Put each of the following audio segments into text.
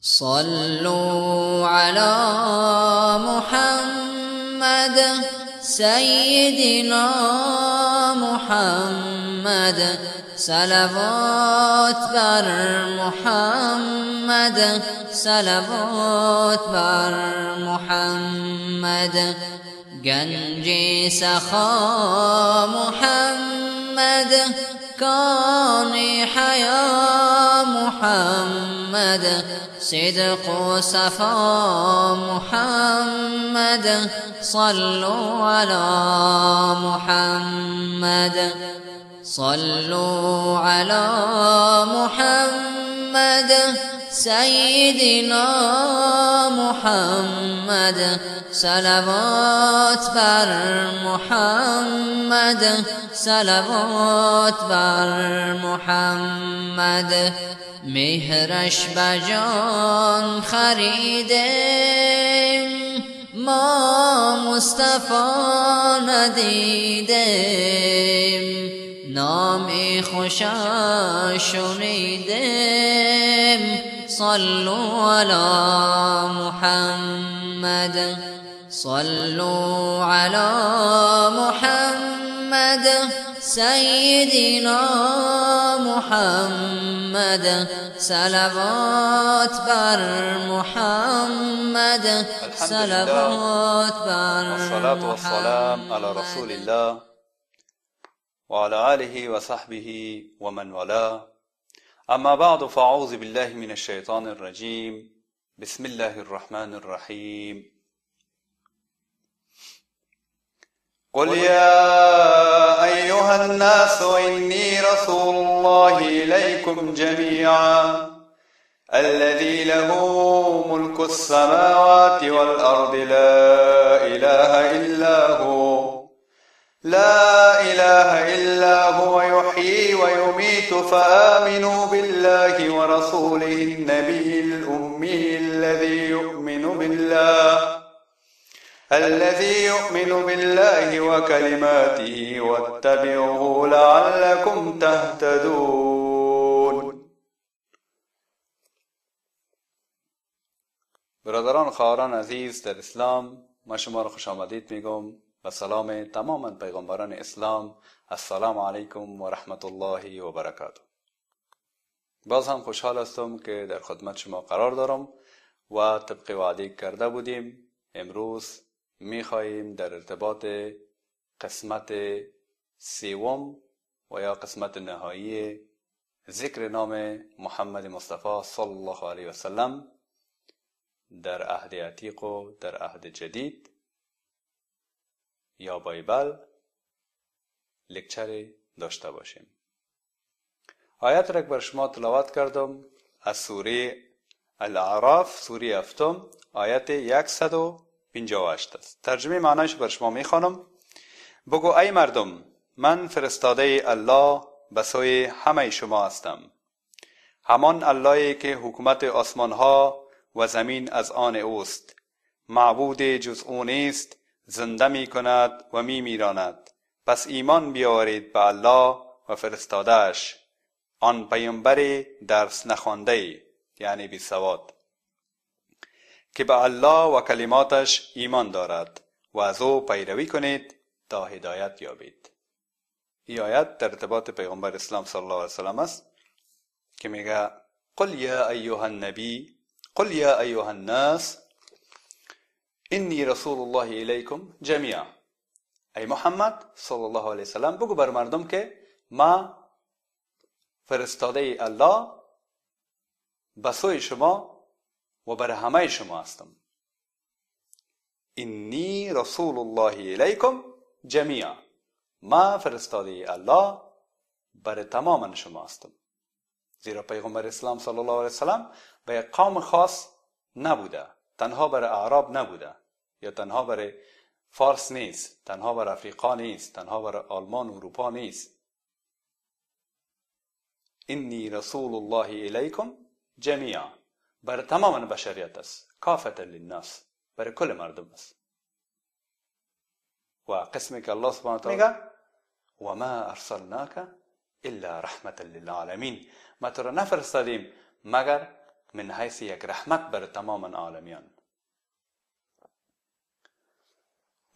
صلوا على محمد سيدنا محمد. صلوات بر محمد صلوات بر محمد. گنج سخا محمد کان حیا محمد صدق صفا محمد صلوا على محمد صلوا على محمد. سيدنا محمد صلوات بر محمد صلوات بر محمد. مهرش بجان خریدیم ما مصطفی ندیدیم نام خوشا شنیدیم صلوا على محمد. صلوا على محمد. سيدنا محمد. صلوات بر محمد. صلوات بر والصلاة والسلام على رسول الله وعلى آله وصحبه ومن والاه. أما بعد فأعوذ بالله من الشيطان الرجيم. بسم الله الرحمن الرحيم. قل يا أيها الناس إني رسول الله إليكم جميعا الذي له ملك السماوات والأرض لا إله إلا هو. لا إله إلا هو يحيي ويميت فآمنوا بالله ورسوله النبي الأمي الذي يؤمن بالله الذي يؤمن بالله وكلماته واتبعوه لعلكم تهتدون. برادران خواهران عزیز در اسلام ما شما را خوش آمدید میگم. و سلام تماما پیغمبران اسلام. السلام علیکم و رحمت الله و برکاته. باز هم خوشحال هستم که در خدمت شما قرار دارم و طبق وعده کرده بودیم امروز می‌خواهیم در ارتباط قسمت سوم و یا قسمت نهایی ذکر نام محمد مصطفی صلی الله علیه وسلم در عهد عتیق و در عهد جدید. یا بایبل لکچر داشته باشیم. آیت را بر شما تلاوت کردم از سوره الاعراف سوره هفتم آیت 158 است. ترجمه معنایش بر شما می‌خوانم. بگو ای مردم من فرستاده الله به سوی همه شما هستم. همان اللهی که حکومت آسمان ها و زمین از آن اوست. معبود جز او نیست زنده می کند و می میراند پس ایمان بیاورید به الله و فرستادهش. آن پیامبر درس نخوانده یعنی بی سواد. که به الله و کلماتش ایمان دارد و از او پیروی کنید تا هدایت یابید. این آیت در ارتباط پیغمبر اسلام صلی الله علیه وسلم است که میگه قل یا ایها النبی قل یا ایها الناس اینی رسول الله الیکم جمیعا ای محمد صلی الله علیه وسلم بگو بر مردم که ما فرستاده الله به شما و بر همه شما هستم اینی رسول الله الیکم جمیعا ما فرستاده الله بر تمام شما هستم زیرا پیغمبر اسلام صلی الله علیه وسلم به قوم خاص نبوده تنها برای اعراب نبوده یا تنها برای فارس نیست تنها برای افریقا نیست تنها برای آلمان و اروپا نیست. اینی رسول الله الیکم جمیعا. برای تمام بشریت است. کافتا للناس. برای کل مردم است. و قسمی که الله سبحانه وتعالی میگه؟ و ما ارسلناک الا رحمتا للعالمین. ما تو را نفرستادیم مگر من حیث یک رحمت بر تمام عالمیان.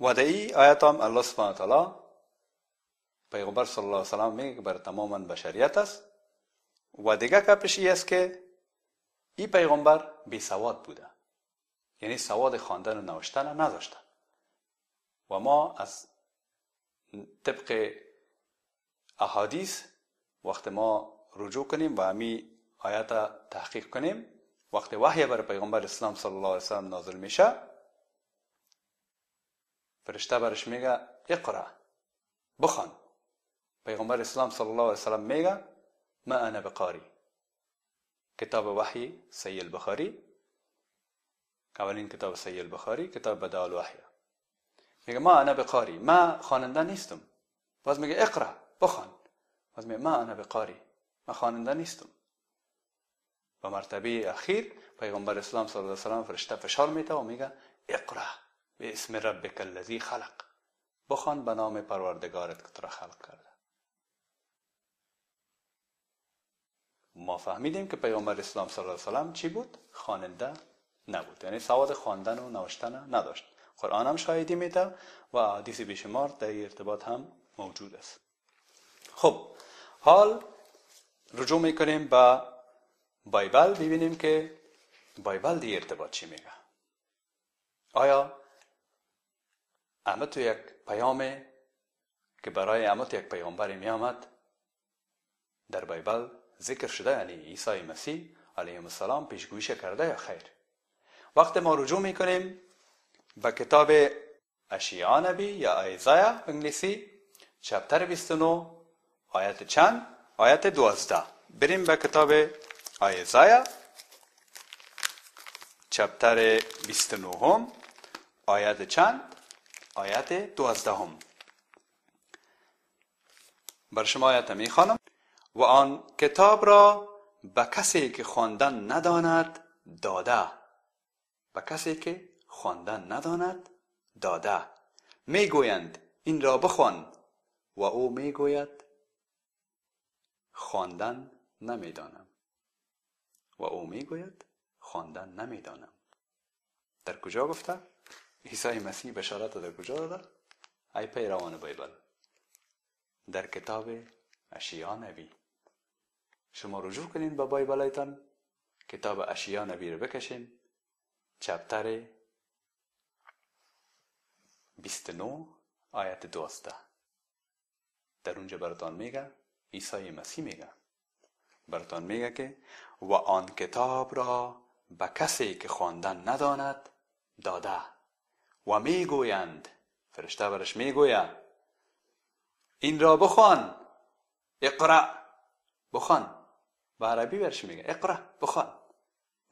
و در این آیت هم الله سبحانه تعالی پیغمبر صلی الله علیه وسلم میگه که بر تمام بشریت است و دیگه کپش است که این پیغمبر بی سواد بوده یعنی سواد خواندن و نوشتن نداشته و ما از طبق احادیث وقت ما رجوع کنیم و امی آیت تحقیق کنیم وقت وحی بر پیغمبر اسلام صلی الله علیه وسلم نازل میشه فرشته برش میگه اقرا بخوان. پیغمبر اسلام صلی الله علیه وسلم میگه ما انا بقاری. کتاب وحی سی البخاری. اولین کتاب سی البخاری کتاب بدال وحی میگه ما انا بقاری. ما خواننده نیستم. باز میگه اقرا بخوان. باز میگه ما انا بقاری. ما خواننده نیستم. و مرتبه اخیر پیغمبر اسلام صلی الله علیه وسلم فرشته فشار میته و میگه اقرا به اسم ربک الذی خلق. بخوان به نام پروردگارت که تو را خلق کرده. ما فهمیدیم که پیغمبر اسلام صلی الله علیه وسلم چی بود؟ خواننده نبود. یعنی سواد خواندن و نوشتن نداشت. قرآن هم شاهدی میده و حدیث بیشمار در ارتباط هم موجود است. خب حال رجوع می‌کنیم به بایبل. ببینیم که بایبل دی ارتباط چی میگه. آیا اما تو یک پیام که برای اما یک پیامبری می آمد در بایبل ذکر شده یعنی عیسی مسیح علیه السلام پیشگویش کرده یا خیر. وقت ما رجوع می‌کنیم به کتاب اشیاء نبی یا ایزایا انگلیسی چپتر 29 آیت چند؟ آیت 12 بریم به کتاب ایزایا چپتر 29 آیت چند؟ آیت 12 بر شما آیت می‌خوانم و آن کتاب را به کسی که خواندن نداند داده. به کسی که خواندن نداند داده. می‌گویند این را بخوان. و او می‌گوید خواندن نمی‌دانم. و او می‌گوید خواندن نمی‌دانم. در کجا گفته؟ عیسی مسیح بشارت در کجا داده؟ ای پیروان بایبل. در کتاب اشیاء نبی. شما رجوع کنین به بایبلایتان. کتاب اشیاء نبی رو بکشین. چپتر 29 آیت 12 در اونجا براتان میگه عیسی مسیح میگه. براتان میگه که و آن کتاب را به کسی که خواندن نداند داده. و می‌گویند فرشته برش می‌گوید این را بخوان اقرا بخوان. به عربی برش میگه اقرا بخوان.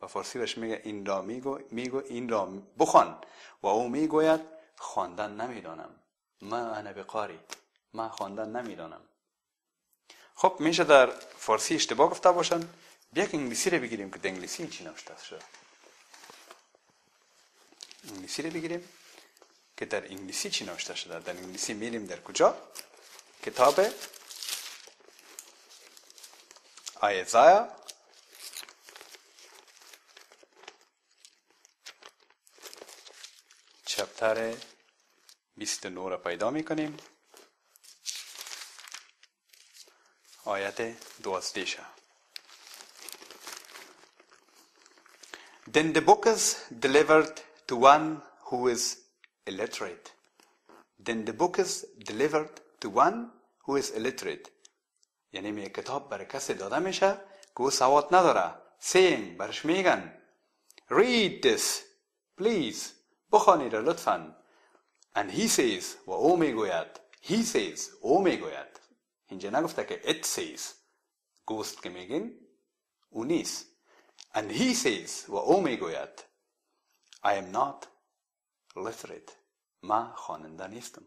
و فارسی برش میگه این را میگو, میگو این را بخوان. و او می‌گوید خواندن نمی‌دانم. ما انا بقاری من خواندن نمی‌دانم. خب میشه در فارسی اشتباه گفته باشن. بیا انگلیسی رو بگیریم که انگلیسی چی نوشته شده. انگلیسی رو بگیریم. که در انگلیسی چی نوشته شده؟ در انگلیسی میریم در کجا؟ کتاب ایزایا چپتر 29 را پیدا می‌کنیم. آیت دوازده Then the book is delivered to one who is illiterate. Then the book is delivered to one who is illiterate. یعنی می کتاب برای کسی داده میشه که او سواد نداره saying برش میگن read this please. بخوانید لطفا and he says و او می‌گوید he says او می‌گوید اینجا نگفته که it says گوست که میگین او نیست and he says و او می‌گوید I am not literate. ما خواننده نیستم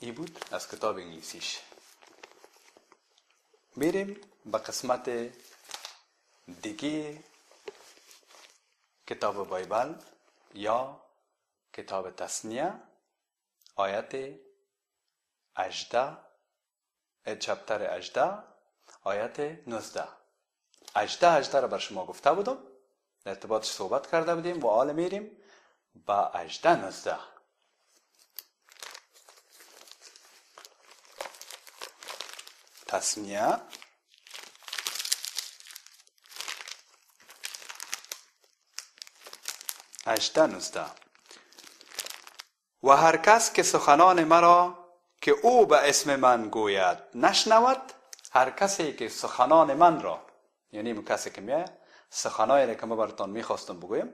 ای بود از کتاب انگلیسیش بریم به قسمت دیگه کتاب بایبل یا کتاب تصنیه آیت اجده چپتر اجده آیت 19 اجده اجده را بر شما گفته بودم در ارتباطش صحبت کرده بودیم و حال میریم با اجده 19 تصمیه اجده 19 و هر کس که سخنان مرا که او به اسم من گوید نشنود هر کسی که سخنان من را یعنی کسی که میه سخنایی که ما براتان می‌خواستم بگویم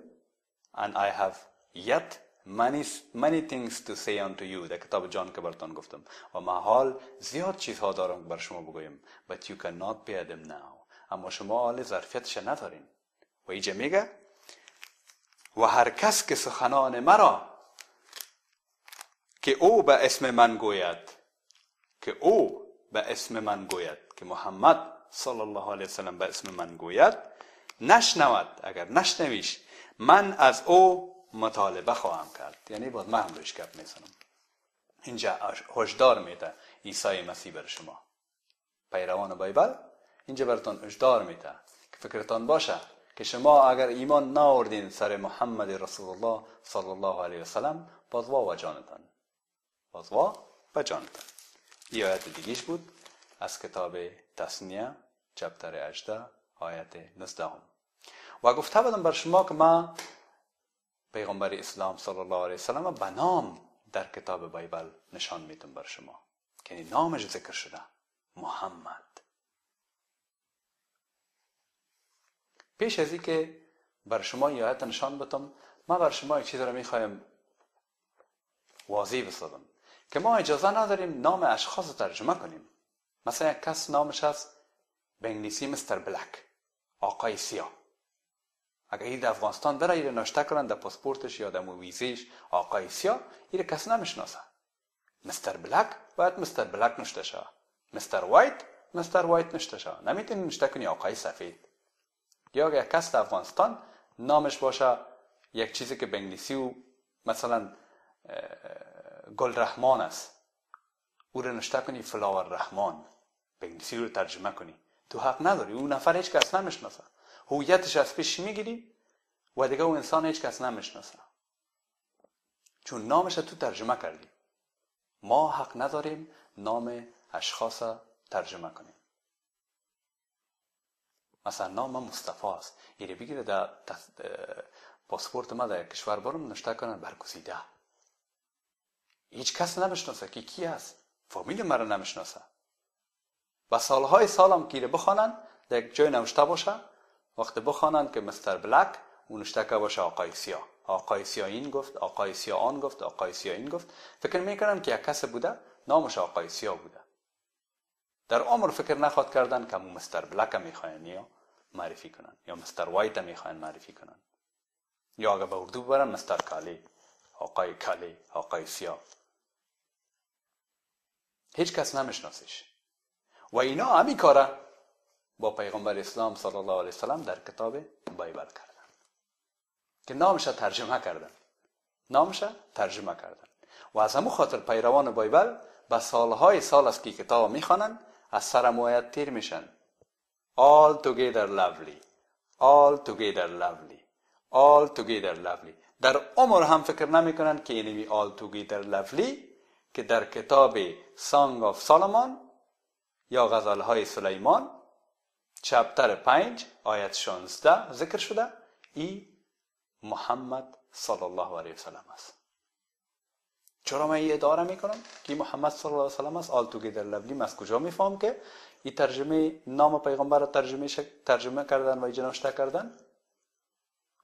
and I have yet many, many things to say unto you در کتاب جان که براتان گفتم. و ما حال زیاد چیزها دارم بر شما بگویم but you cannot bear them now. اما شما حال ظرفیتش ندارین. و اینجا میگه و هر کس که سخنان مرا که او به اسم من گوید که او به اسم من گوید که محمد صلی الله علیه وسلم به اسم من گوید نشنود اگر نشنویش من از او مطالبه خواهم کرد. یعنی باید من هم روش گپ می‌زنم. اینجا هشدار میده عیسی مسیح بر شما. پیروان بایبل اینجا براتون هشدار میده که فکرتان باشه که شما اگر ایمان ناوردین سر محمد رسول الله صلی الله علیه وسلم باز وا و جانتان. باز وا و جانتان. این آیت دیگیش بود از کتاب تصنیه چپتر 18 آیت 19 هم. و گفته بودم بر شما که ما پیغمبر اسلام صلی الله علیه وسلم به نام در کتاب بایبل نشان میتون بر شما یعنی نامش ذکر شده محمد. پیش از که بر شما این آیت نشان بدم ما بر شما یک چیز را می‌خوایم واضح بسازم که ما اجازه نداریم نام اشخاص ترجمه کنیم. مثلا یک کس نامش هست به انگلیسی مستر بلک. آقای سیاه. اگر این در افغانستان بره ایره نشته کنن در پاسپورتش یا در ویزیش آقای سیاه ایره کس نمی‌شناسه. Mister Black باید Mister Black نشته شه. Mister White Mister White نشته شه. نمی‌تونی نشته کنی آقای سفید. یا اگر کس در افغانستان نامش باشه یک چیزی که به انگلیسی و مثلا گل رحمان است. او رو نشته کنی flower رحمان. به انگلیسی رو ترجمه کنی. تو حق نداری. اون نفر هیچ کس نمی‌شناسه. هویتش از پیش می‌گیری؟ و دیگه اون انسان هیچ کس نمی‌شناسه. چون نامش تو ترجمه کردی. ما حق نداریم نام اشخاص ترجمه کنیم. مثلا نام مصطفی است. یعنی بگیره در پاسپورت ما در کشور برم نشته کنن برگزیده. هیچ کس نمی‌شناسه که کی است فامیل مرا نمی‌شناسه. و سالهای سالم که بخوانن در یک جای نوشته باشه. وقتی بخوانن که مستر بلک اون نوشته باشه آقای سیاه آقای سیاه این گفت آقای سیاه آن گفت آقای سیاه این گفت. فکر می‌کنن که یک کس بوده نامش آقای سیاه بوده. در عمر فکر نخواد کردن که مستر بلک می‌خواین یا معرفی کنن یا مستر وایت می‌خواین معرفی کنن. یا اگر به اردو برن مستر کالی آقای کالی آقای سیاه هیچ کس نمیشناسش. و اینا همین کاره. با پیغمبر اسلام صلی الله علیه وسلم در کتاب بایبل کردن. که نامش ترجمه کردن. نامش ترجمه کردن. و از همون خاطر پیروان بایبل به سالهای سال است که کتاب می‌خوانن از سر مویت تیر میشن. All together lovely. All together lovely. All together lovely. در عمر هم فکر نمی‌کنن که اینمی all together lovely که در کتاب Song of Solomon یا غزل های سلیمان چپتر پنج آیت 16 ذکر شده. ای محمد صلی الله علیه وسلم است. چرا من این اداره می‌کنم؟ که محمد صلی الله علیه وسلم است؟ آل توگیدر لبلی از کجا میفهم که این ترجمه نام پیغمبر ترجمه ترجمه کردن و اجناشته کردن؟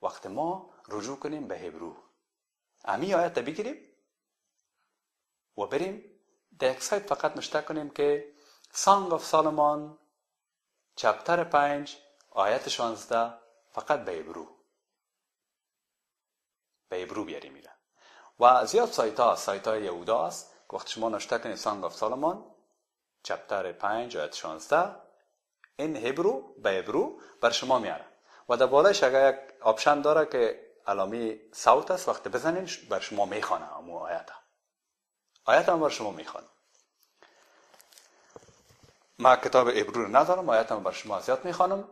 وقت ما رجوع کنیم به هبرو. امی آیت بگیریم و بریم. در یک سایت فقط نشته کنیم که Song of Solomon چپتر پنج آیت شانزده فقط به ابرو به ابرو بیاری میره و زیاد سایت ها سایت های یهودا است که وقت شما نشته کنید سانگ آف سالمان chapter پنج آیت شانزده این Hebrew به Hebrew بر شما میاره و در بالایش اگر یک option داره که علامه صوت است وقتی بزنین بر شما می‌خوانه امو آیت آیت هم بر شما می‌خوانه ما کتاب Hebrew رو ندارم آیت هم بر شما زیاد می‌خوانم.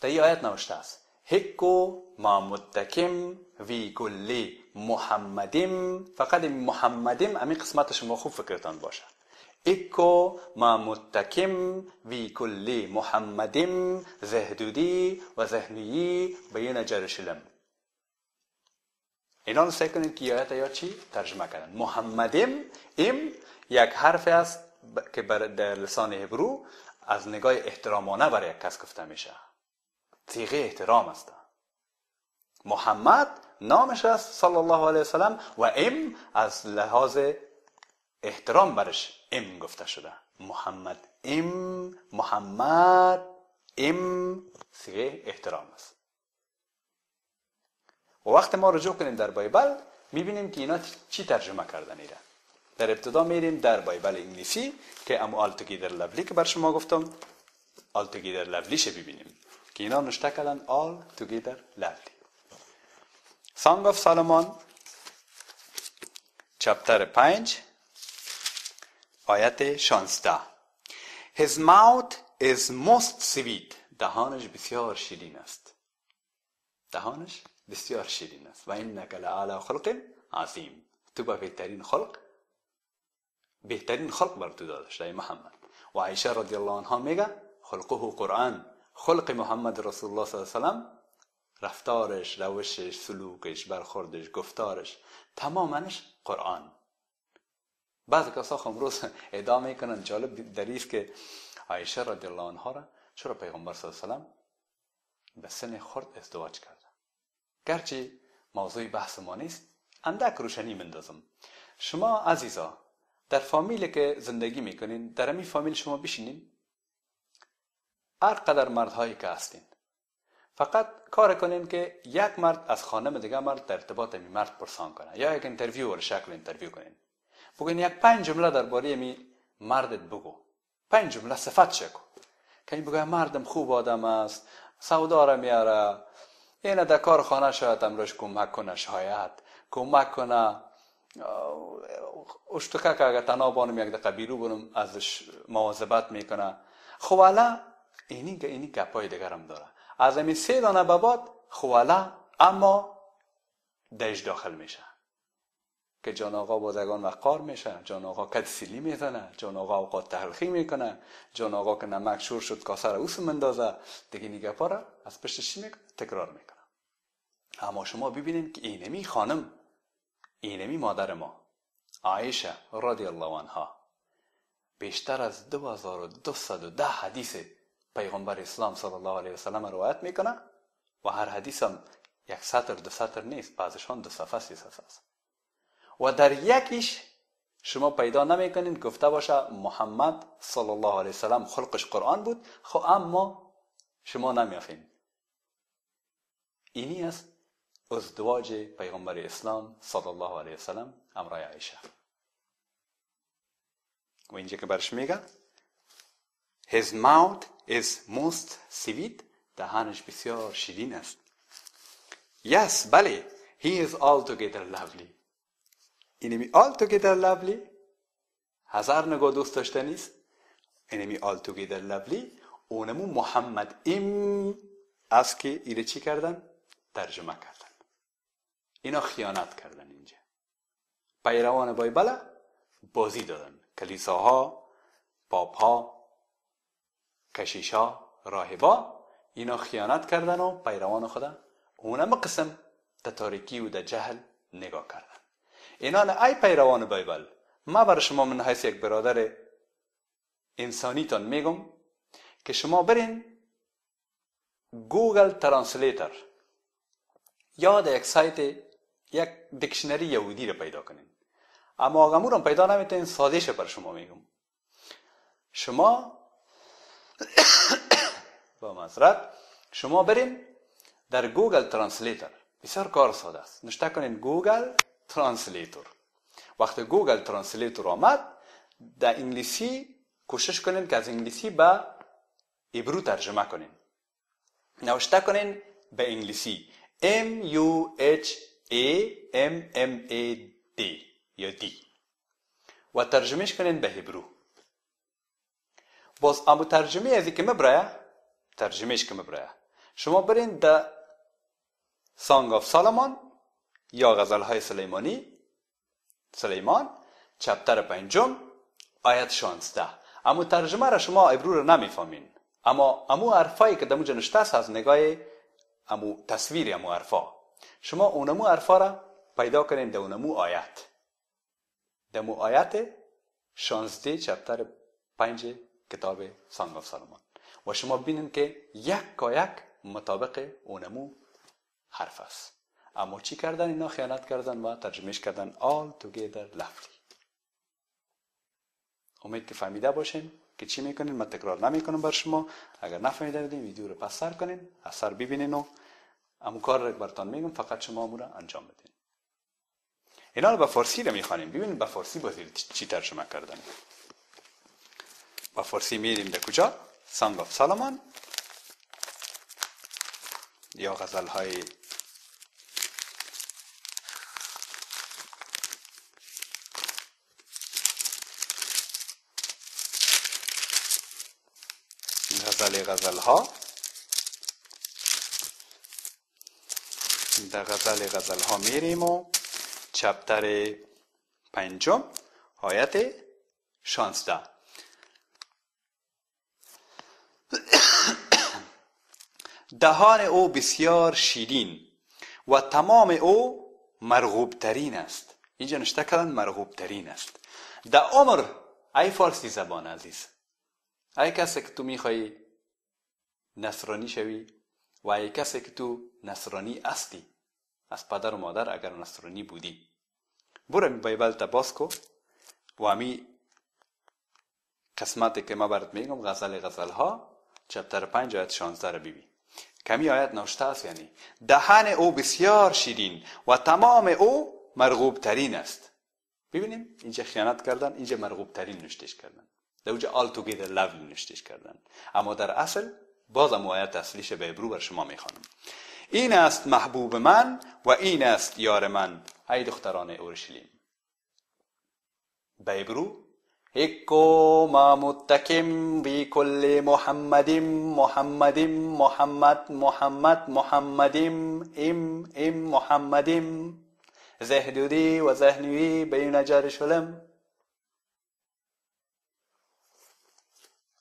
در این آیت نوشته است חכו ממתקים וכלו מחמדים. فقط מחמדים امی قسمت شما خوب فکرتان باشه. اکو ما متکم وی کلی محمدیم زهدودی و ذهنی بین جرشلم. اینا رو سعی که آیت یا چی؟ ترجمه کردن. محمدیم ام یک حرف است که در لسان هبرو از نگاه احترامانه برای یک کس گفته میشه. تیغه احترام است. محمد نامش است صلی الله علیه وسلم و ام از لحاظ احترام برش ام گفته شده. محمد ام محمد ام سیغه احترام است. و وقت ما رجوع کنیم در بایبل می‌بینیم که اینا چی ترجمه کردن ایره در ابتدا میریم در بایبل انگلیسی که ام آل توگیدر لولی که بر شما گفتم آل توگیدر لولیش ببینیم که اینا نشته کردن آل توگیدر لولی. سانگ آف سالمان چپتر پنج آیت شانزده. His mouth is most sweet. دهانش بسیار شیرین است. دهانش بسیار شیرین است. و اینک لعلی خلق عظیم. تو با بهترین خلق بهترین خلق بر تو داده شده محمد. و عایشه رضی الله عنها میگه خلقه قرآن. خلق محمد رسول الله صلی الله علیه وسلم رفتارش روشش سلوکش برخوردش گفتارش تمامنش قرآن. بعض کسا امروز ادعا می‌کنن جالب دریست که عایشه رضی الله عنها را چرا پیغمبر صلی الله علیه وسلم به سن خرد ازدواج کرده؟ گرچه موضوع بحث ما نیست اندک روشنی مندازم شما عزیزا در فامیل که زندگی می‌کنین در امی فامیل شما بشینین. هر قدر مردهایی که هستین. فقط کار کنین که یک مرد از خانم دیگه مرد در ارتباط می مرد پرسان کنه یا یک interview و شکل interview کنین. بگوین یک پنج جمله درباره می مردت بگو. پنج جمله صفت شکو که این مردم خوب آدم است سودا را میاره. اینه در کار خانه شاید امروش کمک کنه شاید کمک کنه. اشتکه که اگر تنها بانم یک دقیقه بیرو برم ازش مواظبت می‌کنه. حالا اینی اینی گپای دیگرم داره. از همین سه دانه بباد خب حالا اما دش داخل میشه. که جان آقا بازگان وقار میشه جان آقا کد سیلی می‌زنه جان آقا اوقات تلخی می‌کنه جان آقا که نمک شور شد کاسه را اوس مندازه دیگه نیگه پاره از پشتش چی می‌کنه؟ تکرار می‌کنه. اما شما ببینید که اینمی خانم اینمی مادر ما عایشه رضی الله عنها. بیشتر از 2210 حدیث پیغمبر اسلام صلی الله علیه وسلم روایت می‌کنه و هر حدیث هم یک سطر دو سطر نیست بعضشان دو صفحه سی صفحه است. و در یکیش شما پیدا نمی‌کنید گفته باشه محمد صلی الله علیه وسلم خلقش قرآن بود خب اما شما نمیافین اینی است ازدواج پیغمبر اسلام صلی الله علیه وسلم امرای عایشه. و اینجا که برش میگه His mouth is most sweet دهانش بسیار شیرین است. Yes, بله He is altogether lovely. اینمی altogether lovely هزار نگاه دوست داشته نیست. اینمی altogether lovely اونمو محمد ام از که ایره چی کردن؟ ترجمه کردن اینا خیانت کردن اینجا. پیروان بایبل بازی دادن. کلیساها پاپها کشیشا راهبا اینا خیانت کردن و پیروان خدا اونم قسم تاریکی و در جهل نگاه کردن. اینا نه ای پیروان بایبل ما برای شما من حیث یک برادر آسانیتان میگم که شما برین Google Translator. یا در یک سایت یک دیکشنری یهودی رو پیدا کنین اما اگه امو رو پیدا نمی‌تونین سادهش بر شما میگم. شما با معذرت شما برین در Google Translator. بسیار کار ساده است. نشته کنین Google Translator وقتی Google Translator آمد در انگلیسی کوشش کنین که از انگلیسی به Hebrew ترجمه کنین. نوشته کنین به انگلیسی. M U H A M M A D یا D. و ترجمهش کنین به Hebrew باز امو ترجمه از که می‌برایه ترجمهش که می‌برایه شما برین در سانگ آف سالمان یا غزل های سلیمانی سلیمان چپتر پنجم آیت شانزده امو ترجمه را شما ابرو را نمی‌فهمین اما امو حرفایی که دمو نشته از نگاه امو تصویر امو حرفا شما اونمو حرفا را پیدا کنین در اونمو آیت. دمو آیت شانزده چپتر پنج کتاب سانگ سالمان. و شما بینین که یک کا یک مطابق اونمو حرف است. اما چی کردن اینا؟ خیانت کردن و ترجمهش کردن. All together lovely امید که فهمیده باشین که چی می‌کنین. من تکرار نمی‌کنم بر شما. اگر نفهمیده بودین ویدیو رو پس سر کنین. اثر ببینین و امو کار رو برتان میگم فقط شما امو انجام بدین. اینا رو به فارسی رو می‌خوانیم. ببینید به فارسی بازید چی ترجمه کردن. با فارسی میریم به کجا؟ سانگ آف سالمان یا غزل های غزل غزل ها در غزل غزل ها میریم و چپتر پنجم آیت شانزده. دهان او بسیار شیرین و تمام او مرغوب ترین است. اینجا نشته کردن مرغوب ترین است. در عمر ای فارسی زبان عزیز ای کسی که تو میخوایی نصرانی شوی و ای کسی که تو نصرانی استی از پدر و مادر اگر نصرانی بودی. برو می بایبل تا باز کو. و امی قسمتی که ما برات میگم غزل غزل ها چپتر پنج آیت شانزده رو ببین. کمی آیت نوشته است یعنی. دهن او بسیار شیرین و تمام او مرغوب ترین است. ببینیم اینجا خیانت کردن اینجا مرغوب ترین نشتش کردن. در اونجا all together love نشتش کردن. اما در اصل بازم آیت اصلیش به ابرو بر شما می‌خوانم. این است محبوب من و این است یار من. ای دختران اورشلیم. به ابرو. هکو ما متکم بی کل محمدیم محمدیم محمد محمد محمدیم ام ام محمدیم. زهدودی و زهنوی بین جرشلم.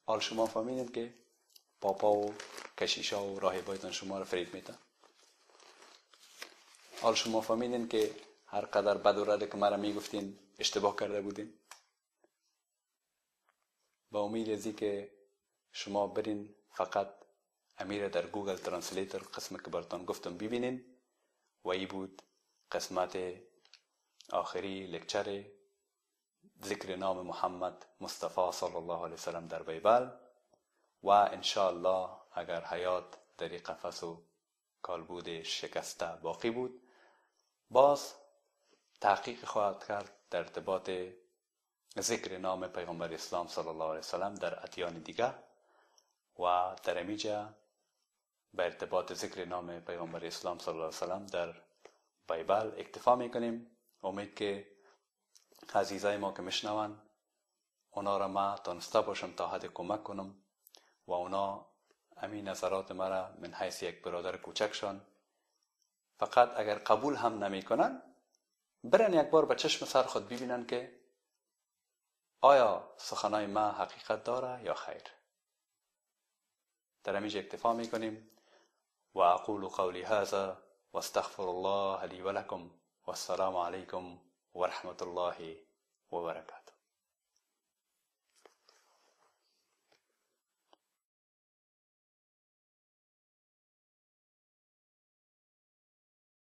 حال شما فهمیدید که پاپا و کشیشا و راهبایتان شما را فریب میتن حال شما فهمیدین که هر قدر بد و رد که مرا می‌گفتین اشتباه کرده بودین. با امید ازی که شما برین فقط امیر در Google Translator قسم که برتان گفتم ببینین. و ای بود قسمت آخری lecture ذکر نام محمد مصطفی صلی الله علیه وسلم در بیبل. و انشاءالله اگر حیات در قفس و کالبود شکسته باقی بود باز تحقیق خواهد کرد در ارتباط ذکر نام پیغمبر اسلام صلی الله علیه وسلم در ادیان دیگه و در امیجا به ارتباط ذکر نام پیغمبر اسلام صلی الله علیه وسلم در بایبل اکتفا می‌کنیم. امید که عزیزای ما که میشنون اونا را ما تانسته باشم تا حد کمک کنم و اونا امین نظرات مرا من حیث یک برادر کوچکشان فقط اگر قبول هم نمی‌کنن برن یک بار به چشم سر خود ببینن که آیا سخنای ما حقیقت داره یا خیر. در امیج اکتفا می‌کنیم و اقول قولی هذا و استغفر الله لی و لکم و السلام علیکم و رحمت الله و برکاته.